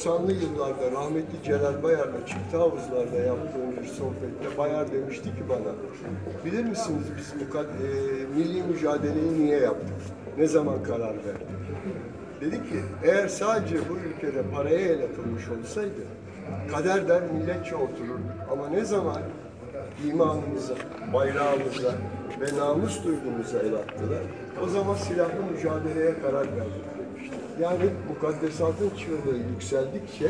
90'lı yıllarda rahmetli Celal Bayar'la çift havuzlarda yaptığım bir sohbette Bayar demişti ki bana, bilir misiniz biz bu kad- e, milli mücadeleyi niye yaptık? Ne zaman karar verdik? Dedi ki eğer sadece bu ülkede paraya el atılmış olsaydı kader der milletçe otururdu. Ama ne zaman imanımıza, bayrağımıza ve namus duygumuza el attılar o zaman silahlı mücadeleye karar demişti. Yani mukaddesatın çığlığı yükseldikçe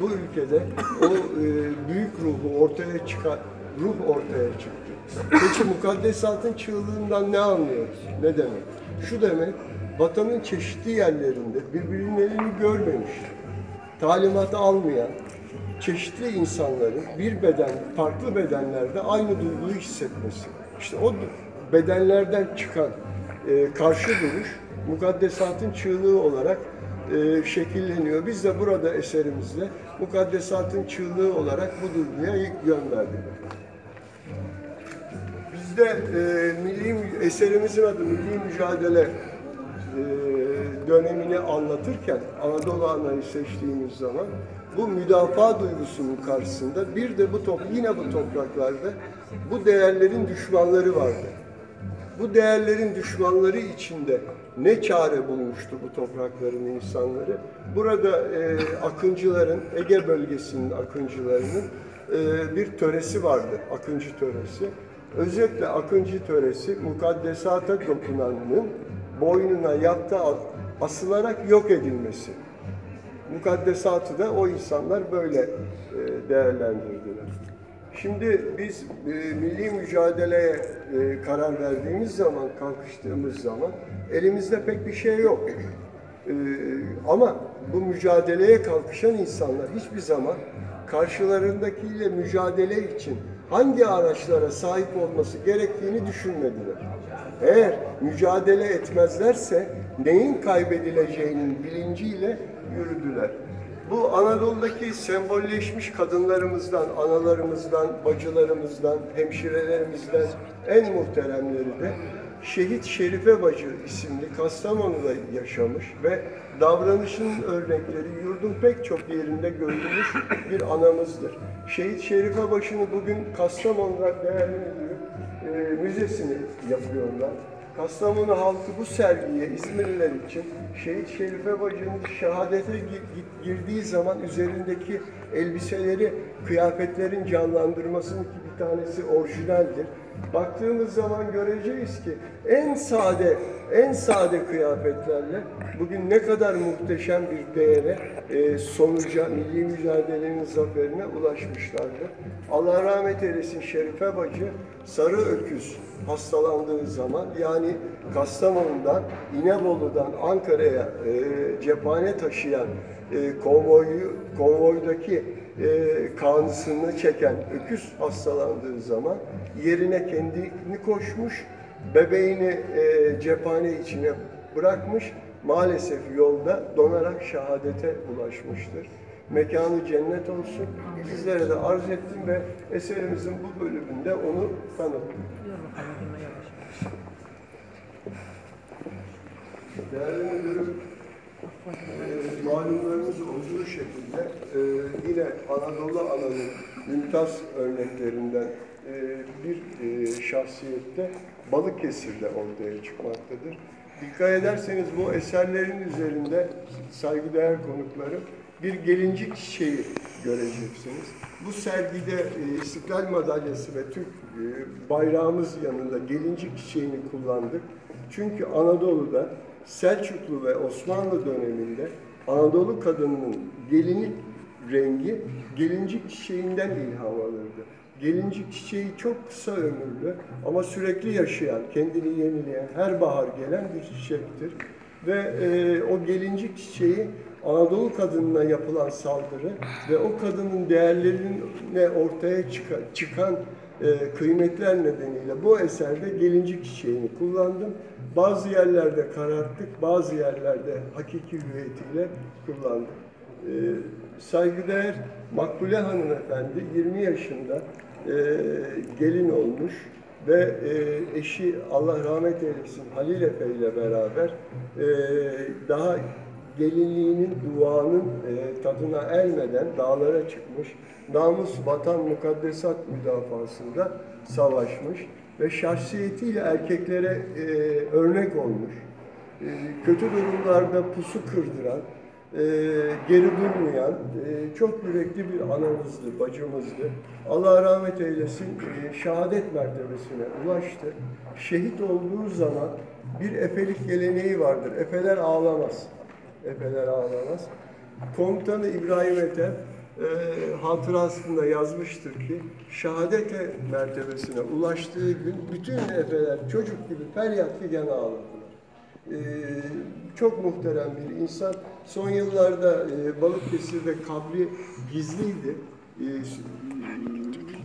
bu ülkede o e, büyük ruhu ortaya çıkan ruh ortaya çıktı. Peki mukaddesatın çığlığından ne anlıyoruz? Ne demek? Şu demek, vatanın çeşitli yerlerinde birbirinin elini görmemiş, talimatı almayan çeşitli insanların bir beden, farklı bedenlerde aynı duyguyu hissetmesi. İşte o bedenlerden çıkan e, karşı duruş mukaddesatın çığlığı olarak e, şekilleniyor. Biz de burada eserimizle mukaddesatın çığlığı olarak bu duyguya yön verdik. Bizde e, milli eserimizin adı Milli Mücadele e, dönemini anlatırken Anadolu Ana'yı seçtiğimiz zaman bu müdafaa duygusunun karşısında bir de bu top yine bu topraklarda bu değerlerin düşmanları vardı. Bu değerlerin düşmanları içinde ne çare bulmuştu bu toprakların insanları? Burada e, akıncıların, Ege bölgesinin akıncılarının e, bir töresi vardı, akıncı töresi. Özetle akıncı töresi mukaddesata dokunanın boynuna yatta asılarak yok edilmesi. Mukaddesatı da o insanlar böyle e, değerlendirdiler. Şimdi biz e, milli mücadeleye e, karar verdiğimiz zaman, kalkıştığımız zaman elimizde pek bir şey yok. E, ama bu mücadeleye kalkışan insanlar hiçbir zaman karşılarındakiyle mücadele için hangi araçlara sahip olması gerektiğini düşünmediler. Eğer mücadele etmezlerse neyin kaybedileceğinin bilinciyle yürüdüler. Bu Anadolu'daki sembolleşmiş kadınlarımızdan, analarımızdan, bacılarımızdan, hemşirelerimizden en muhteremleri de Şehit Şerife Bacı isimli Kastamonu'da yaşamış ve davranışının örnekleri yurdun pek çok yerinde görülmüş bir anamızdır. Şehit Şerife Bacı'nı bugün Kastamonu'da değerli e, müzesini yapıyorlar. Kastamonu halkı bu sergiye İzmirliler için Şehit Şerife Bacı'nın şehadete gi- girdiği zaman üzerindeki elbiseleri, kıyafetlerin canlandırmasının ki bir tanesi orijinaldir. Baktığımız zaman göreceğiz ki en sade, en sade kıyafetlerle bugün ne kadar muhteşem bir değere, e, sonuca, milli mücadelenin zaferine ulaşmışlardır. Allah rahmet eylesin Şerife Bacı, Sarı Öküz hastalandığı zaman yani Kastamonu'dan, İnebolu'dan Ankara'ya e, cephane taşıyan e, konvoyu, konvoydaki e, kanısını çeken öküz hastalandığı zaman yerine kendini koşmuş, bebeğini e, cephane içine bırakmış, maalesef yolda donarak şehadete ulaşmıştır. Mekanı cennet olsun. Sizlere de arz ettim ve eserimizin bu bölümünde onu tanıttım. Değerli müdürüm, e, malumlarımız olduğu şekilde e, yine Anadolu Ana'nın mümtaz örneklerinden bir e, şahsiyette Balıkesir'de ortaya çıkmaktadır. Dikkat ederseniz bu eserlerin üzerinde saygıdeğer konuklarım bir gelincik çiçeği göreceksiniz. Bu sergide e, İstiklal Madalyası ve Türk e, bayrağımız yanında gelincik çiçeğini kullandık. Çünkü Anadolu'da Selçuklu ve Osmanlı döneminde Anadolu kadınının gelinlik rengi gelincik çiçeğinden ilham alırdı. Gelincik çiçeği çok kısa ömürlü ama sürekli yaşayan, kendini yenileyen, her bahar gelen bir çiçektir. Ve e, o gelincik çiçeği Anadolu kadınına yapılan saldırı ve o kadının değerlerine ortaya çıkan, çıkan e, kıymetler nedeniyle bu eserde gelincik çiçeğini kullandım. Bazı yerlerde kararttık, bazı yerlerde hakiki hüviyetiyle kullandım. E, saygıdeğer Makbule hanımefendi 20 yaşında e, gelin olmuş ve e, eşi Allah rahmet eylesin Halil Efe ile beraber e, daha gelinliğinin duanın e, tadına ermeden dağlara çıkmış. Namus, vatan, mukaddesat müdafasında savaşmış ve şahsiyetiyle erkeklere e, örnek olmuş. E, kötü durumlarda pusu kırdıran, e, geri durmayan, e, çok yürekli bir anamızdı, bacımızdı. Allah rahmet eylesin, e, şehadet mertebesine ulaştı. Şehit olduğu zaman bir efelik geleneği vardır. Efeler ağlamaz. Efeler ağlamaz. Komutanı İbrahim Ethem e, hatırasında yazmıştır ki şehadete mertebesine ulaştığı gün bütün efeler çocuk gibi feryat figan ağladılar. E, çok muhterem bir insan. Son yıllarda e, Balıkesir'de kabri gizliydi. E,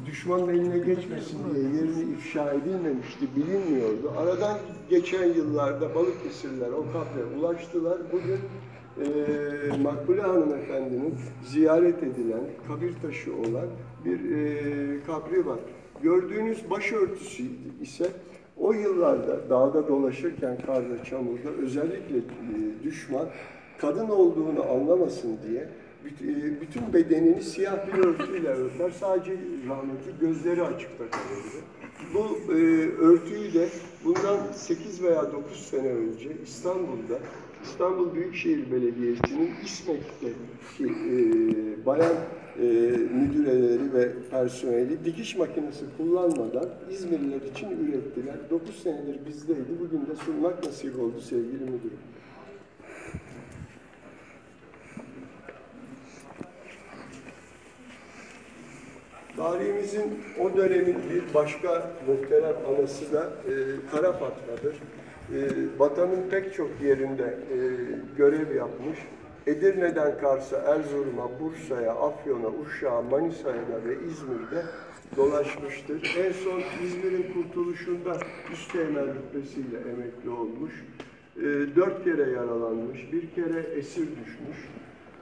düşmanın eline geçmesin diye yerini ifşa edilmemişti, bilinmiyordu. Aradan geçen yıllarda Balıkesirliler o kabre ulaştılar. Bugün e, Makbule hanımefendinin ziyaret edilen, kabir taşı olan bir e, kabri var. Gördüğünüz başörtüsü ise o yıllarda dağda dolaşırken karda, çamurda özellikle e, düşman kadın olduğunu anlamasın diye e, bütün bedenini siyah bir örtüyle örter. Sadece rahmetli gözleri açıkta kalırdı. Bu e, örtüyü de bundan 8 veya 9 sene önce İstanbul'da İstanbul Büyükşehir Belediyesi'nin İSMEK'teki e, bayan e, müdüreleri ve personeli dikiş makinesi kullanmadan İzmirliler için ürettiler. 9 senedir bizdeydi. Bugün de sunmak nasip oldu sevgili müdürüm. Tarihimizin o dönemin bir başka muhterem anası da e, Kara Fatma'dır. E, vatanın pek çok yerinde e, görev yapmış. Edirne'den Kars'a, Erzurum'a, Bursa'ya, Afyon'a, Uşak'a, Manisa'ya ve İzmir'de dolaşmıştır. En son İzmir'in kurtuluşunda üsteğmen rütbesiyle emekli olmuş. E, dört kere yaralanmış, bir kere esir düşmüş.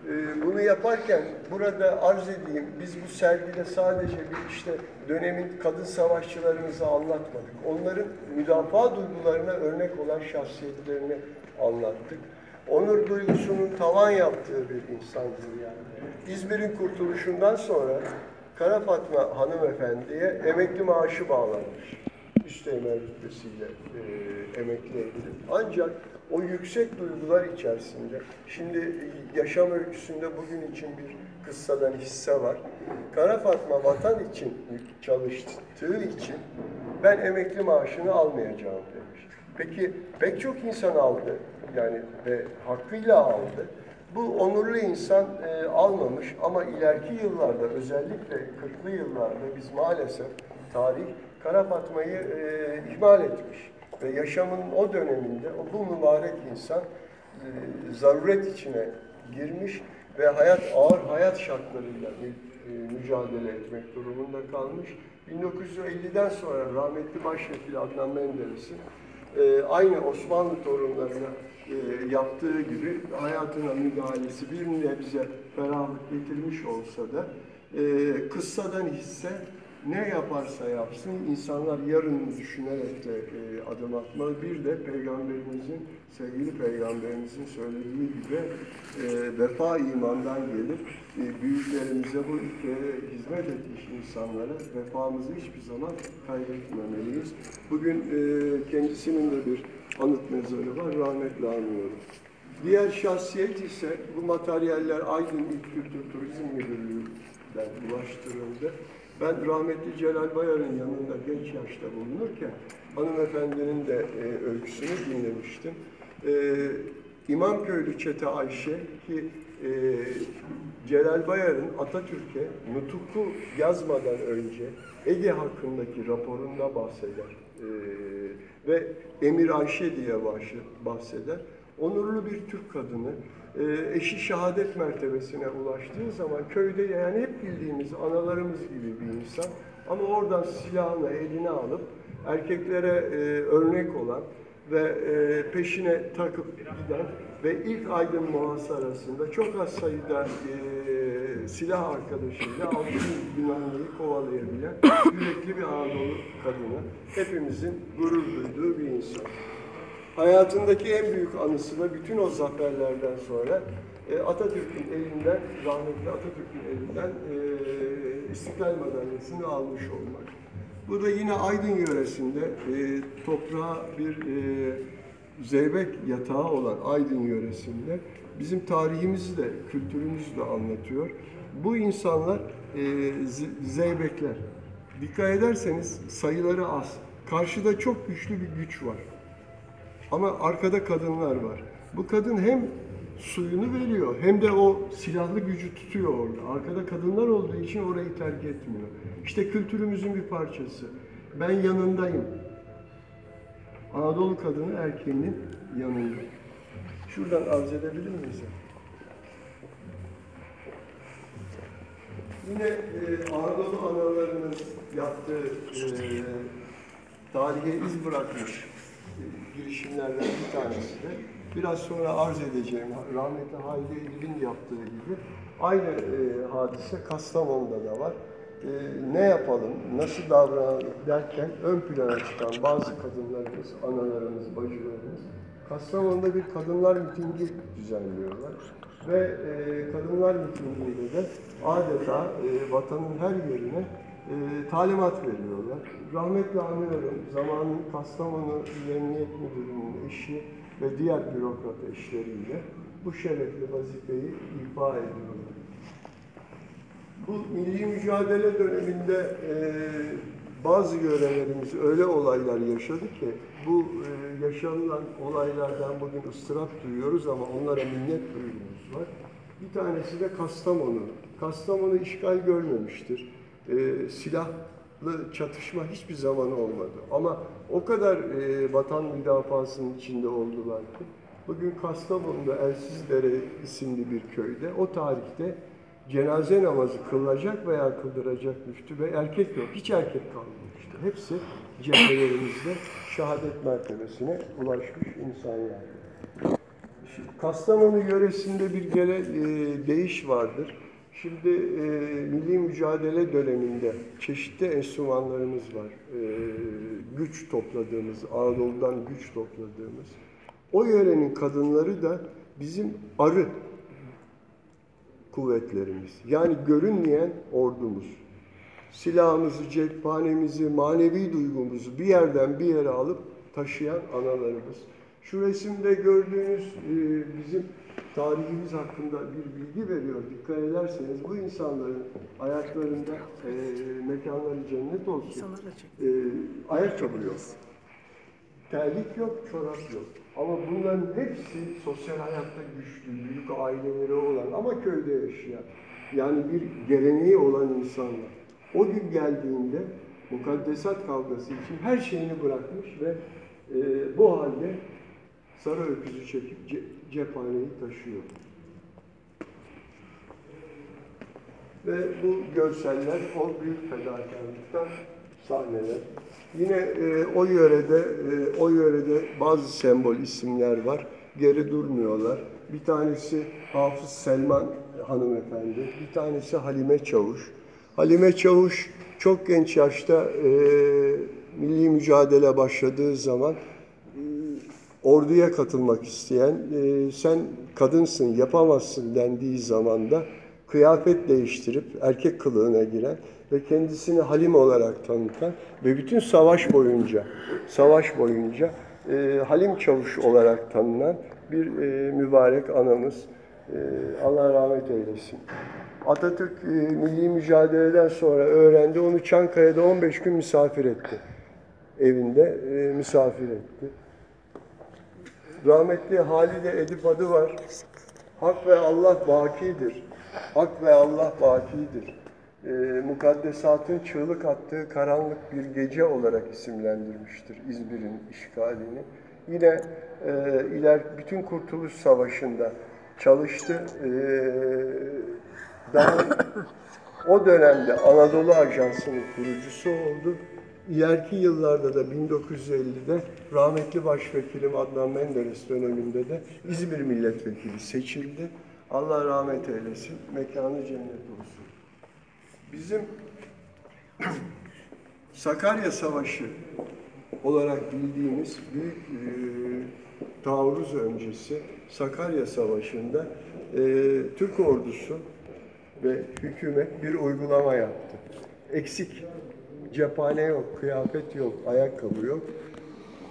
Ee, bunu yaparken burada arz edeyim, biz bu sergide sadece bir işte dönemin kadın savaşçılarımızı anlatmadık. Onların müdafaa duygularına örnek olan şahsiyetlerini anlattık. Onur duygusunun tavan yaptığı bir insandır yani. İzmir'in kurtuluşundan sonra Kara Fatma hanımefendiye emekli maaşı bağlanmış. Üsteğmen rütbesiyle e, emekli edilip. Ancak o yüksek duygular içerisinde, şimdi yaşam öyküsünde bugün için bir kıssadan hisse var. Kara Fatma vatan için çalıştığı için ben emekli maaşını almayacağım demiş. Peki pek çok insan aldı yani ve hakkıyla aldı. Bu onurlu insan e, almamış ama ileriki yıllarda özellikle 40'lı yıllarda biz maalesef tarih Kara Fatma'yı e, ihmal etmiş ve yaşamın o döneminde o bu mübarek insan e, zaruret içine girmiş ve hayat ağır hayat şartlarıyla e, mücadele etmek durumunda kalmış. 1950'den sonra rahmetli Başvekil Adnan Menderes'in e, aynı Osmanlı torunlarına e, yaptığı gibi hayatına müdahalesi bir nebze ferahlık getirmiş olsa da e, kıssadan hisse ne yaparsa yapsın insanlar yarını düşünerek de e, adım atmalı. Bir de peygamberimizin, sevgili peygamberimizin söylediği gibi e, vefa imandan gelir. E, büyüklerimize bu ülkeye hizmet etmiş insanlara vefamızı hiçbir zaman kaybetmemeliyiz. Bugün e, kendisinin de bir anıt mezarı var. Rahmetle anıyorum. Diğer şahsiyet ise bu materyaller Aydın İl Kültür Turizm Müdürlüğü'nden ulaştırıldı. Ben rahmetli Celal Bayar'ın yanında genç yaşta bulunurken hanımefendinin de e, öyküsünü dinlemiştim. E, İmamköylü Çete Ayşe ki e, Celal Bayar'ın Atatürk'e nutuku yazmadan önce Ege hakkındaki raporunda bahseder. E, ve Emir Ayşe diye bahseder. Onurlu bir Türk kadını, e, eşi şehadet mertebesine ulaştığı zaman köyde yani hep bildiğimiz analarımız gibi bir insan ama oradan silahını eline alıp erkeklere e, örnek olan ve e, peşine takıp giden ve ilk Aydın muhasarasında çok az sayıda silah arkadaşıyla 600 Yunanlı'yı kovalayabilen yürekli bir Anadolu kadını. Hepimizin gurur duyduğu bir insan. Hayatındaki en büyük anısı da bütün o zaferlerden sonra e, Atatürk'ün elinden, rahmetli Atatürk'ün elinden e, İstiklal Madalyası'nı almış olmak. Bu da yine Aydın yöresinde e, toprağa bir e, zeybek yatağı olan Aydın yöresinde bizim tarihimizi de, kültürümüzü de anlatıyor. Bu insanlar e, zeybekler. Dikkat ederseniz sayıları az. Karşıda çok güçlü bir güç var. Ama arkada kadınlar var. Bu kadın hem suyunu veriyor hem de o silahlı gücü tutuyor orada. Arkada kadınlar olduğu için orayı terk etmiyor. İşte kültürümüzün bir parçası. Ben yanındayım. Anadolu kadını erkeğinin yanında. Şuradan arz edebilir miyiz? Yine e, Anadolu analarının yaptığı e, tarihe iz bırakmış girişimlerden bir tanesi de biraz sonra arz edeceğim rahmetli Halide Edip'in yaptığı gibi aynı e, hadise Kastamonu'da da var. E, ne yapalım, nasıl davranalım derken ön plana çıkan bazı kadınlarımız, analarımız, bacılarımız Kastamonu'da bir kadınlar mitingi düzenliyorlar. Ve e, kadınlar mitinginde de adeta e, vatanın her yerine e, talimat veriyorlar. Rahmetli anıyorum, zamanın Kastamonu Emniyet Müdürü'nün eşi ve diğer bürokrat eşleriyle bu şerefli vazifeyi ifa ediyorlar. Bu milli mücadele döneminde e, bazı yörelerimiz öyle olaylar yaşadı ki bu e, yaşanılan olaylardan bugün ıstırap duyuyoruz ama onlara minnet duyduğumuz var. Bir tanesi de Kastamonu. Kastamonu işgal görmemiştir. E, silahlı çatışma hiçbir zaman olmadı. Ama o kadar e, vatan müdafasının içinde oldular ki bugün Kastamonu'da Elsizdere isimli bir köyde o tarihte cenaze namazı kılacak veya kıldıracak müftü ve erkek yok. Hiç erkek kalmamıştı. Hepsi cephelerimizde şehadet mertebesine ulaşmış insanlar. Kastamonu yöresinde bir gele, e, değiş vardır. Şimdi e, milli mücadele döneminde çeşitli enstrümanlarımız var. E, güç topladığımız, Anadolu'dan güç topladığımız. O yörenin kadınları da bizim arı kuvvetlerimiz. Yani görünmeyen ordumuz. Silahımızı, cephanemizi, manevi duygumuzu bir yerden bir yere alıp taşıyan analarımız. Şu resimde gördüğünüz e, bizim tarihimiz hakkında bir bilgi veriyor. Dikkat ederseniz bu insanların ayaklarında e, mekanları cennet olsun. E, ayakkabı yok. Terlik yok, çorap yok. Ama bunların hepsi sosyal hayatta güçlü, büyük aileleri olan ama köyde yaşayan, yani bir geleneği olan insanlar. O gün geldiğinde mukaddesat kavgası için her şeyini bırakmış ve e, bu halde sarı öküzü çekip ce- cephaneyi taşıyor. Ve bu görseller o büyük fedakarlıktan sahneler. Yine e, o yörede e, o yörede bazı sembol isimler var. Geri durmuyorlar. Bir tanesi Hafız Selman hanımefendi, bir tanesi Halime Çavuş. Halime Çavuş çok genç yaşta e, milli mücadele başladığı zaman orduya katılmak isteyen, e, sen kadınsın, yapamazsın dendiği zaman da kıyafet değiştirip erkek kılığına giren ve kendisini Halim olarak tanıtan ve bütün savaş boyunca, savaş boyunca e, Halim Çavuş olarak tanınan bir e, mübarek anamız. E, Allah rahmet eylesin. Atatürk e, milli mücadeleden sonra öğrendi. Onu Çankaya'da 15 gün misafir etti. Evinde e, misafir etti. Rahmetli Halide Edip adı var. Hak ve Allah bakidir. Hak ve Allah bakidir. Ee, mukaddesatın çığlık attığı karanlık bir gece olarak isimlendirmiştir İzmir'in işgalini. Yine e, iler bütün Kurtuluş Savaşı'nda çalıştı. Ee, daha o dönemde Anadolu Ajansı'nın kurucusu oldu. İleriki yıllarda da 1950'de rahmetli başvekilim Adnan Menderes döneminde de İzmir milletvekili seçildi. Allah rahmet eylesin, mekanı cennet olsun. Bizim Sakarya Savaşı olarak bildiğimiz büyük e, taarruz öncesi Sakarya Savaşı'nda e, Türk ordusu ve hükümet bir uygulama yaptı. Eksik cephane yok, kıyafet yok, ayakkabı yok.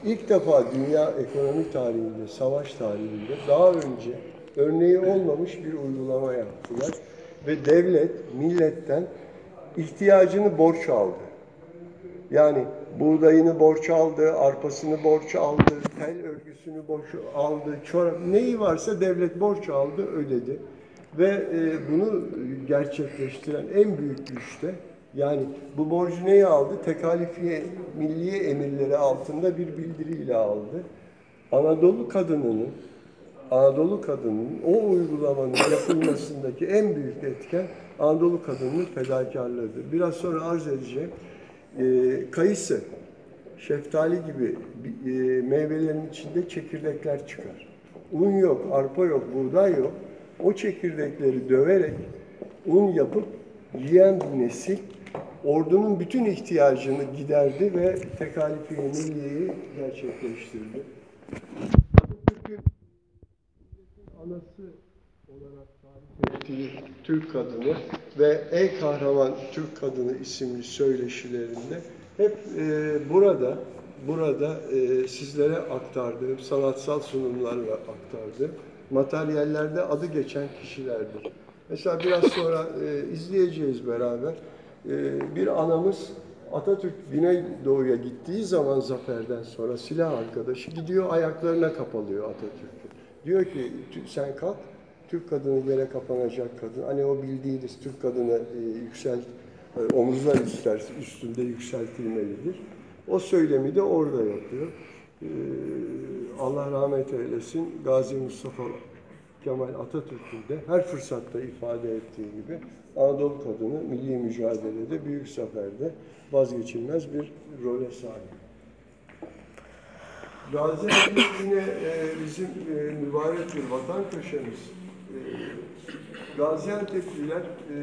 İlk defa dünya ekonomi tarihinde, savaş tarihinde daha önce örneği olmamış bir uygulama yaptılar. Ve devlet milletten ihtiyacını borç aldı. Yani buğdayını borç aldı, arpasını borç aldı, tel örgüsünü borç aldı, çorap neyi varsa devlet borç aldı, ödedi. Ve e, bunu gerçekleştiren en büyük güç de yani bu borcu neye aldı? Tekalifiye Milliye Emirleri altında bir bildiriyle aldı. Anadolu kadınının Anadolu kadının o uygulamanın yapılmasındaki en büyük etken Anadolu kadının fedakarlığıdır. Biraz sonra arz edeceğim. Ee, kayısı, şeftali gibi e, meyvelerin içinde çekirdekler çıkar. Un yok, arpa yok, buğday yok. O çekirdekleri döverek un yapıp yiyen bir nesil ordunun bütün ihtiyacını giderdi ve tekalifi milliyeyi gerçekleştirdi. Atatürk'ün anası olarak tarif ettiği Türk kadını ve Ey Kahraman Türk Kadını isimli söyleşilerinde hep e, burada burada e, sizlere aktardığım sanatsal sunumlarla aktardığım materyallerde adı geçen kişilerdir. Mesela biraz sonra e, izleyeceğiz beraber. E, bir anamız Atatürk Güneydoğu'ya gittiği zaman zaferden sonra silah arkadaşı gidiyor ayaklarına kapalıyor Atatürk'ü. Diyor ki sen kalk, Türk kadını yere kapanacak kadın. Hani o bildiğiniz Türk kadını e, yüksel, e, omuzlar üstler, üstünde yükseltilmelidir. O söylemi de orada yapıyor. E, Allah rahmet eylesin. Gazi Mustafa Kemal Atatürk'ün de her fırsatta ifade ettiği gibi Anadolu kadını milli mücadelede, büyük zaferde vazgeçilmez bir role sahip. Gaziantep yine e, bizim e, mübarek bir vatan köşemiz. E, Gaziantep'liler e,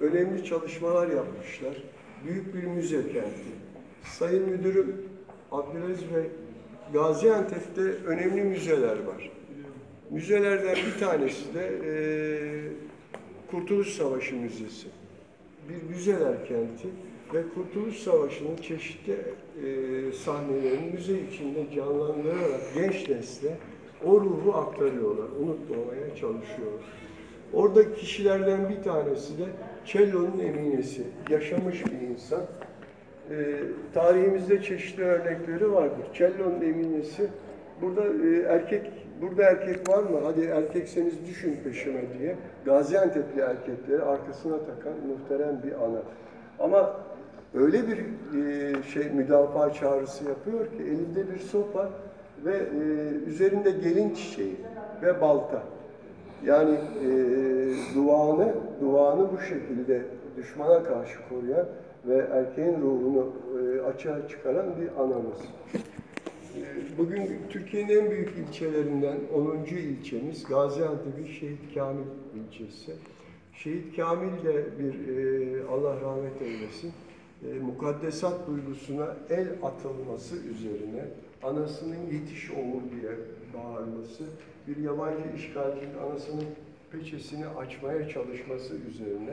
önemli çalışmalar yapmışlar. Büyük bir müze kenti. Sayın Müdürüm Abdülaziz Bey, Gaziantep'te önemli müzeler var. Müzelerden bir tanesi de e, Kurtuluş Savaşı Müzesi. Bir müzeler kenti ve Kurtuluş Savaşı'nın çeşitli e, sahnelerini müze içinde canlandırarak genç nesle o ruhu aktarıyorlar, unutmamaya çalışıyorlar. Orada kişilerden bir tanesi de Cello'nun eminesi, yaşamış bir insan. E, tarihimizde çeşitli örnekleri vardır. Cello'nun eminesi, burada e, erkek, burada erkek var mı? Hadi erkekseniz düşün peşime diye. Gaziantep'li erkekleri arkasına takan muhterem bir ana. Ama öyle bir e, şey müdafaa çağrısı yapıyor ki elinde bir sopa ve e, üzerinde gelin çiçeği ve balta. Yani e, duanı, duanı bu şekilde düşmana karşı koruyan ve erkeğin ruhunu e, açığa çıkaran bir anamız. E, Bugün Türkiye'nin en büyük ilçelerinden 10. ilçemiz Gaziantep'in Şehit Kamil ilçesi. Şehit Kamil de bir e, Allah rahmet eylesin e, mukaddesat duygusuna el atılması üzerine anasının yetiş oğul diye bağırması, bir yabancı işgalcinin anasının peçesini açmaya çalışması üzerine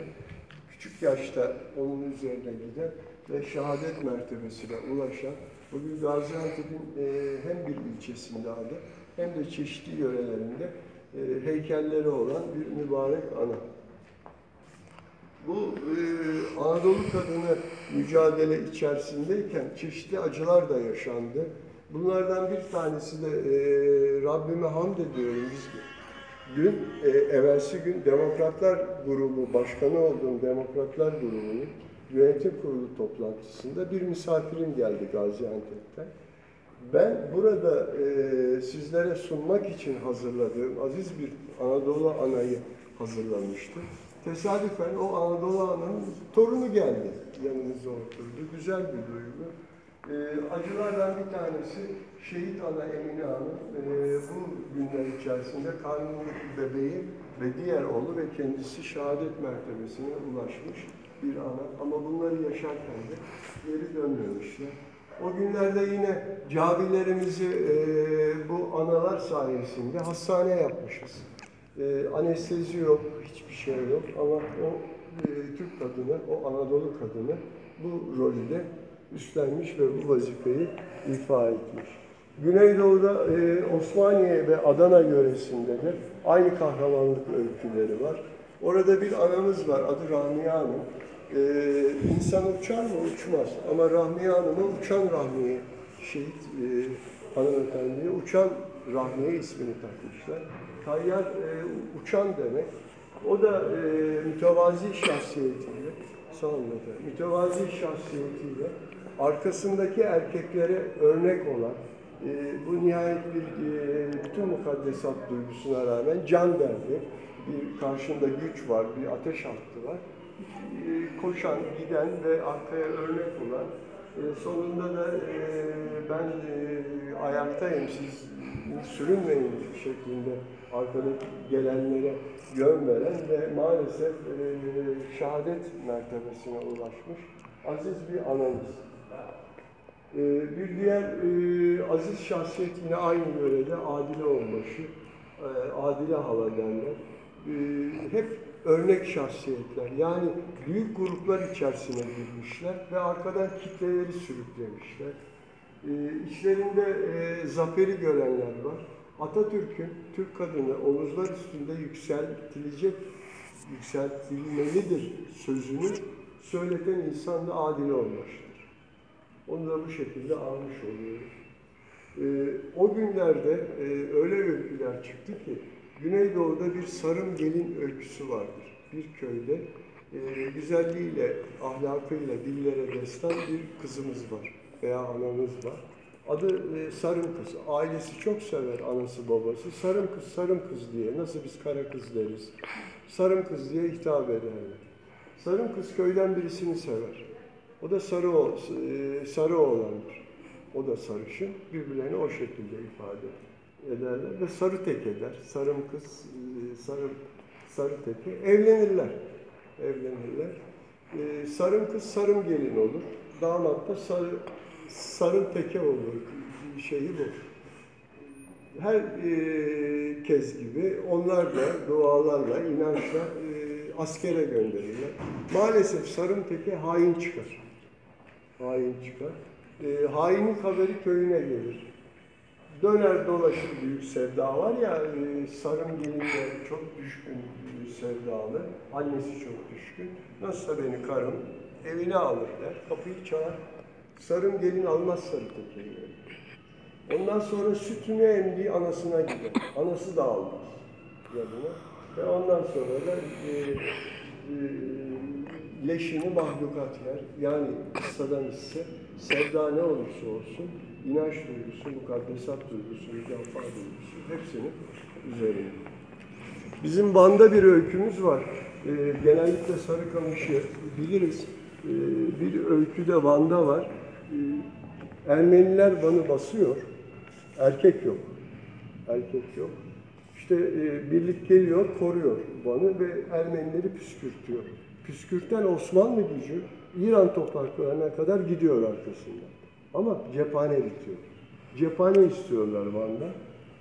küçük yaşta onun üzerine giden ve şehadet mertebesine ulaşan bugün Gaziantep'in e, hem bir ilçesinde adı hem de çeşitli yörelerinde e, heykelleri olan bir mübarek ana. Bu e, Anadolu kadını mücadele içerisindeyken çeşitli acılar da yaşandı. Bunlardan bir tanesi de Rabbime hamd ediyorum biz. Dün, e, evvelsi gün Demokratlar Grubu, başkanı olduğum Demokratlar Grubu'nun yönetim kurulu toplantısında bir misafirim geldi Gaziantep'ten. Ben burada e, sizlere sunmak için hazırladığım aziz bir Anadolu Ana'yı hazırlamıştım. Tesadüfen o Anadolu Ana'nın torunu geldi yanımıza oturdu. Güzel bir duygu. E, acılardan bir tanesi şehit ana Emine Hanım e, bu günler içerisinde karnındaki bebeği ve diğer oğlu ve kendisi şehadet mertebesine ulaşmış bir ana. Ama bunları yaşarken de geri dönmemişler. O günlerde yine camilerimizi e, bu analar sayesinde hastane yapmışız. E, anestezi yok, hiçbir şey yok ama o e, Türk kadını, o Anadolu kadını bu rolü de üstlenmiş ve bu vazifeyi ifa etmiş. Güneydoğu'da e, Osmaniye ve Adana yöresinde de aynı kahramanlık öyküleri var. Orada bir anamız var, adı Rahmiye Hanım. E, insan uçar mı? Uçmaz. Ama Rahmiye Hanım'a uçan Rahmiye şehit e, hanımefendiye uçan Rahmiye ismini takmışlar. Tayyar e, uçan demek. O da e, mütevazi şahsiyetiyle, sağ olun efendim, mütevazi şahsiyetiyle arkasındaki erkeklere örnek olan, e, bu nihayet bir e, bütün mukaddesat duygusuna rağmen can verdi. Bir karşında güç var, bir ateş hattı var. E, koşan, giden ve arkaya örnek olan, e, sonunda da e, ben e, ayaktayım, siz sürünmeyin şeklinde arkada gelenlere yön veren ve maalesef e, şehadet mertebesine ulaşmış aziz bir anamız. E, bir diğer e, aziz şahsiyet yine aynı yörede Adile Onbaşı, e, Adile Hala derler. E, hep örnek şahsiyetler. Yani büyük gruplar içerisine girmişler ve arkadan kitleleri sürüklemişler. İçlerinde e, zaferi görenler var. Atatürk'ün Türk kadını omuzlar üstünde yükseltilecek, yükseltilmelidir sözünü söyleten insan da Adile Onbaşı'dır. Da bu şekilde almış oluyoruz. Ee, o günlerde e, öyle öyküler çıktı ki Güneydoğu'da bir sarım gelin öyküsü vardır. Bir köyde e, güzelliğiyle, ahlakıyla dillere destan bir kızımız var veya anamız var. Adı e, Sarım Kız. Ailesi çok sever anası babası. Sarım Kız, Sarım Kız diye. Nasıl biz kara kız deriz. Sarım Kız diye hitap ederler. Sarım Kız köyden birisini sever. O da sarı, o- e, sarı oğlandır. O da sarışın. Birbirlerini o şekilde ifade ederler ve sarı tek eder. Sarım kız, e, sarı, sarı teki. Evlenirler. Evlenirler. E, sarım kız sarım gelin olur. Damat da sarı, sarı teke olur. Şeyi bu. Her kez gibi onlar da dualarla, inançla askere gönderirler. Maalesef sarım teke hain çıkar. Hain çıkar. E, hainin haberi köyüne gelir. Döner dolaşır büyük sevda var ya, e, sarım gelinle çok düşkün büyük sevdalı. Annesi çok düşkün. Nasılsa beni karım evine alır der. Kapıyı çalar. Sarım gelin almaz sarı tekeyi. Ondan sonra sütünü emdiği anasına gider. Anası da almaz yanına. Ve ondan sonra da e, e, leşini mahlukat yer. Yani kıssadan ise sevda ne olursa olsun inanç duygusu, mukaddesat duygusu, müdafaa duygusu hepsinin üzerinde. Bizim Van'da bir öykümüz var. Ee, genellikle Sarıkamış'ı biliriz. Ee, bir öykü de Van'da var. Ee, Ermeniler Van'ı basıyor. Erkek yok. Erkek yok. İşte e, birlik geliyor, koruyor Van'ı ve Ermenileri püskürtüyor. Püskürten Osmanlı gücü İran topraklarına kadar gidiyor arkasından. Ama cephane bitiyor. Cephane istiyorlar Van'da.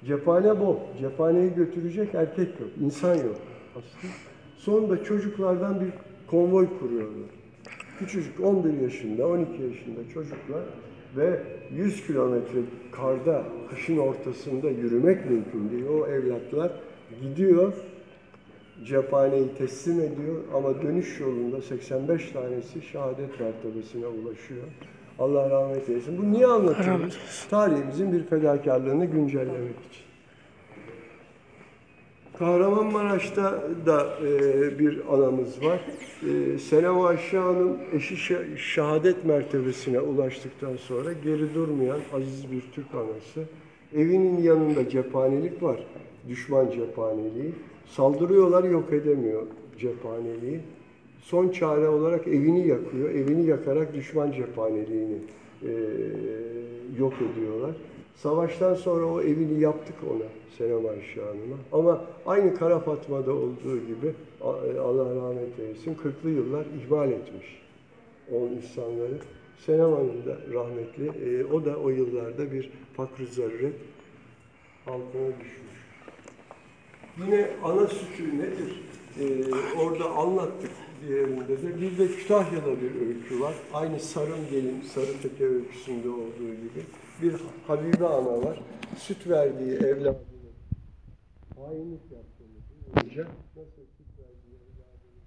Cephane bol. Cephaneyi götürecek erkek yok. insan yok aslında. Sonunda çocuklardan bir konvoy kuruyorlar. Küçücük 11 yaşında, 12 yaşında çocuklar ve 100 kilometre karda, kışın ortasında yürümek mümkün değil. O evlatlar gidiyor, cephaneyi teslim ediyor ama dönüş yolunda 85 tanesi şehadet mertebesine ulaşıyor. Allah rahmet eylesin. Bu niye anlatıyoruz? Tarihimizin bir fedakarlığını güncellemek için. Kahramanmaraş'ta da e, bir anamız var. E, Selam Ayşe Hanım eşi şehadet mertebesine ulaştıktan sonra geri durmayan aziz bir Türk anası. Evinin yanında cephanelik var. Düşman cephaneliği. Saldırıyorlar yok edemiyor cephaneliği. Son çare olarak evini yakıyor. Evini yakarak düşman cephaneliğini e, yok ediyorlar. Savaştan sonra o evini yaptık ona Senem Ayşe Hanım'a. Ama aynı Kara Fatma'da olduğu gibi A- Allah rahmet eylesin 40'lı yıllar ihmal etmiş o insanları. Senem Hanım da rahmetli. e, o da o yıllarda bir fakr zaruret altına düşmüş. Yine ana sütü nedir? Ee, orada anlattık diğerinde de. Bir de Kütahya'da bir öykü var. Aynı Sarın Gelin, Sarıteke öyküsünde olduğu gibi. Bir Habibe ana var. Süt verdiği evladını hainlik yaptığını duyunca nasıl süt verdiği evladını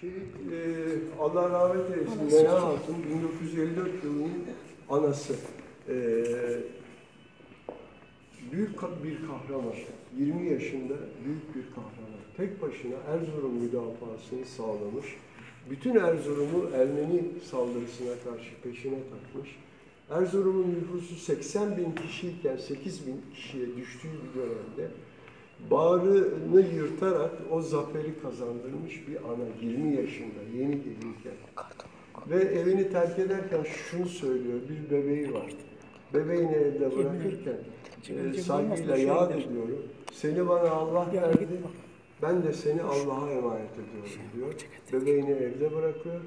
Şehit e, Allah rahmet eylesin Leyla Hatun 1954 yılının anası. E, büyük bir kahraman. 20 yaşında büyük bir kahraman. Tek başına Erzurum müdafasını sağlamış. Bütün Erzurum'u Ermeni saldırısına karşı peşine takmış. Erzurum'un nüfusu 80 bin kişiyken 8 bin kişiye düştüğü bir dönemde bağrını yırtarak o zaferi kazandırmış bir ana 20 yaşında yeni gelirken. Ve evini terk ederken şunu söylüyor, bir bebeği var. Bebeğini evde bırakırken e, saygıyla yad ediyorum. Seni bana Allah verdi, ben de seni Allah'a emanet ediyorum diyor. Bebeğini evde bırakıyor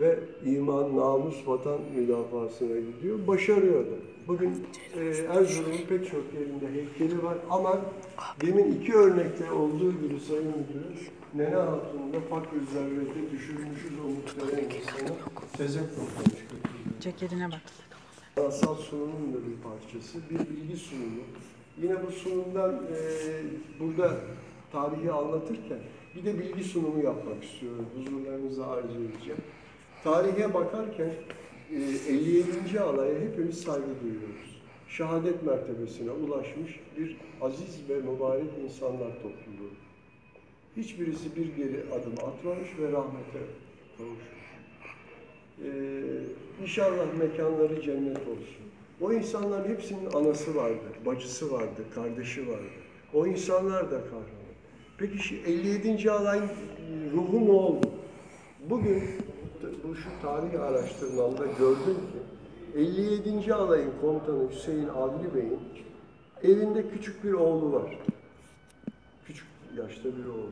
ve iman, namus, vatan müdafasına gidiyor. Başarıyor da. Bugün e, Erzurum'un pek çok yerinde heykeli var ama demin iki örnekte olduğu gibi Sayın Müdürüm, Nene Hatun'da fakr zerrete düşürmüşüz o muhterem insanı tezek toplamış. Ceketine bak. Asal sunumun da bir parçası, bir bilgi sunumu. Yine bu sunumdan e, burada tarihi anlatırken bir de bilgi sunumu yapmak istiyorum. Huzurlarınıza arz edeceğim. Tarihe bakarken 57. alaya hepimiz saygı duyuyoruz. Şehadet mertebesine ulaşmış bir aziz ve mübarek insanlar topluluğu. Hiçbirisi bir geri adım atmamış ve rahmete kavuşmuş. Ee, inşallah mekanları cennet olsun. O insanların hepsinin anası vardı, bacısı vardı, kardeşi vardı. O insanlar da kahraman. Peki şu 57. alayın ruhu ne oldu? Bugün bu şu tarih araştırmamda gördüm ki 57. alayın komutanı Hüseyin Avni Bey'in evinde küçük bir oğlu var. Küçük yaşta bir oğlu.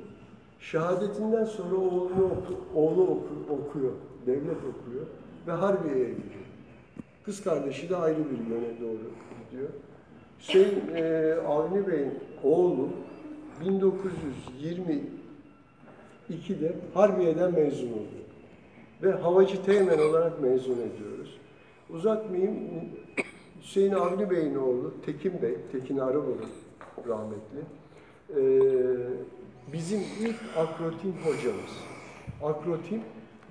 Şehadetinden sonra oğlunu oku, oğlu oku- okuyor, devlet okuyor ve Harbiye'ye gidiyor. Kız kardeşi de ayrı bir yöne doğru gidiyor. Hüseyin e, Avni Bey'in oğlu 1922'de Harbiye'den mezun oluyor. Ve havacı teğmen olarak mezun ediyoruz. Uzatmayayım, Hüseyin Avni Bey'in oğlu Tekin Bey, Tekin Arıbolu rahmetli. Ee, bizim ilk akrotim hocamız. Akrotim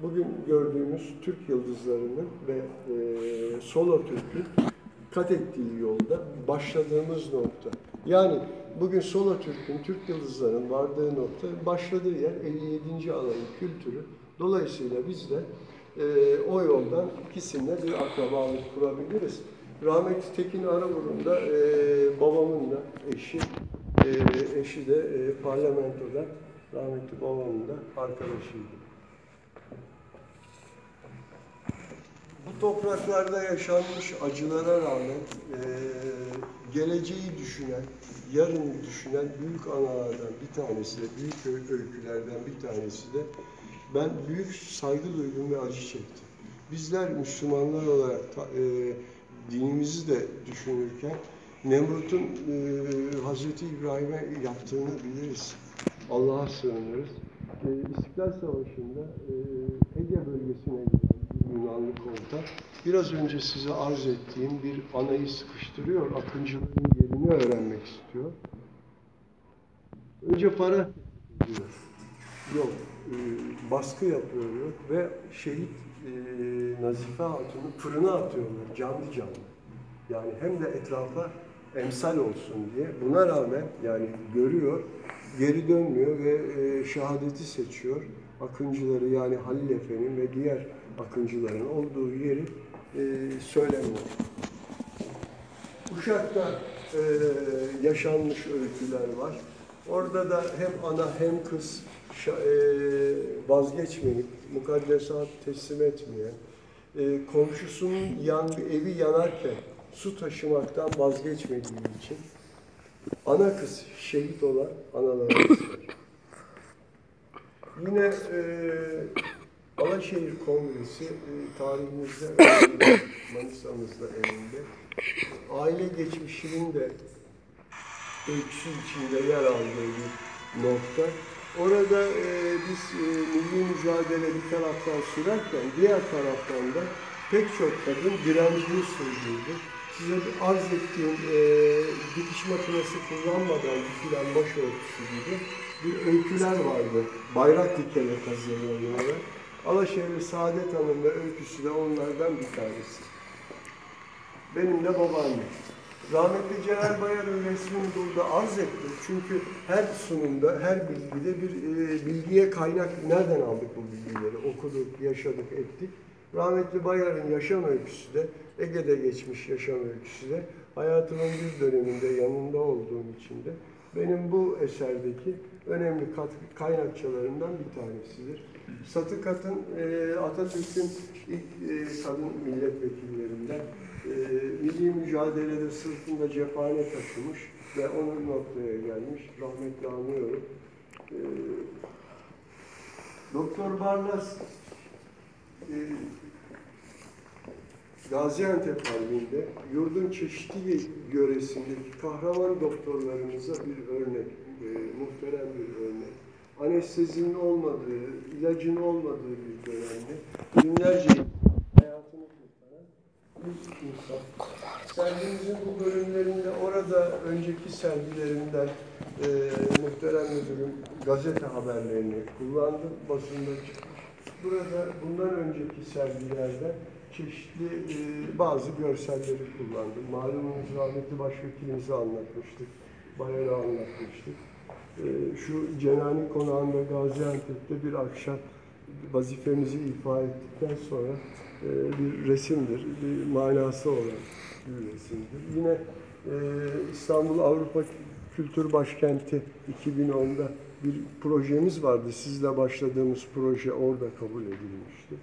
bugün gördüğümüz Türk yıldızlarının ve e, solo Türk'ün kat ettiği yolda başladığımız nokta. Yani bugün solo Türk'ün, Türk yıldızlarının vardığı nokta, başladığı yer 57. alayın kültürü. Dolayısıyla biz de e, o yoldan ikisinde bir akrabalık kurabiliriz. Rahmetli Tekin Araburun da e, babamın da eşi, e, eşi de e, parlamentoda rahmetli babamın da arkadaşıydı. Bu topraklarda yaşanmış acılara rağmen e, geleceği düşünen, yarını düşünen büyük analardan bir tanesi de, büyük öy- öykülerden bir tanesi de ben büyük saygı duydum ve acı çektim. Bizler Müslümanlar olarak e, dinimizi de düşünürken Nemrut'un e, Hazreti İbrahim'e yaptığını biliriz. Allah'a sığınırız. E, İstiklal Savaşı'nda e, Ege bölgesine Yunanlı komutan biraz önce size arz ettiğim bir anayı sıkıştırıyor. Akıncıların yerini öğrenmek istiyor. Önce para diyor. Yok, e, baskı yapıyor yok ve şehit e, Nazife Hatun'u fırına atıyorlar canlı canlı. Yani hem de etrafa emsal olsun diye. Buna rağmen yani görüyor, geri dönmüyor ve e, şehadeti seçiyor. Akıncıları yani Halil Efe'nin ve diğer akıncıların olduğu yeri e, söylenmedi. Uşak'ta e, yaşanmış öyküler var. Orada da hem ana hem kız vazgeçmeyip, mukaddesat teslim etmeyen, e, komşusunun yan, evi yanarken su taşımaktan vazgeçmediği için ana kız şehit olan analarımız. Yine e, Alaşehir Kongresi e, tarihimizde önemli, Manisa'mızda elinde. Aile geçmişinin de öyküsü içinde yer aldığı bir nokta. Orada e, biz e, milli mücadele bir taraftan sürerken diğer taraftan da pek çok kadın direncini sürdürdü. Size bir arz ettiğim e, dikiş makinesi kullanmadan dikilen başörtüsü gibi bir öyküler vardı. Bayrak dikerek hazırlanıyorlar. Alaşehirli Saadet Hanım ve öyküsü de onlardan bir tanesi. Benim de babaannem. Rahmetli Celal Bayar'ın resmini burada arz ettim. Çünkü her sunumda, her bilgide bir e, bilgiye kaynak nereden aldık bu bilgileri? Okuduk, yaşadık, ettik. Rahmetli Bayar'ın yaşam öyküsü de, Ege'de geçmiş yaşam öyküsü de hayatımın bir döneminde yanında olduğum için de benim bu eserdeki önemli katkı kaynakçalarından bir tanesidir. Satı Kat'ın e, Atatürk'ün ilk e, kadın milletvekillerinden milli mücadelede sırtında cephane taşımış ve onun noktaya gelmiş. Rahmetli anıyorum. E, Doktor Barlas e, Gaziantep Harbi'nde yurdun çeşitli yöresindeki kahraman doktorlarımıza bir örnek, e, muhterem bir örnek. Anestezinin olmadığı, ilacın olmadığı bir dönemde binlerce hayatını. Sergimizin bu bölümlerinde orada önceki sergilerimden e, muhterem müdürüm gazete haberlerini kullandım, basında çıkmış. Burada bundan önceki sergilerde çeşitli e, bazı görselleri kullandım. Malumunuz rahmetli başvekilimizi anlatmıştık, bayrağı anlatmıştık. E, şu Cenani Konağı'nda Gaziantep'te bir akşam vazifemizi ifa ettikten sonra bir resimdir, bir manası olan bir resimdir. Yine e, İstanbul Avrupa Kültür Başkenti 2010'da bir projemiz vardı. Sizle başladığımız proje orada kabul edilmişti.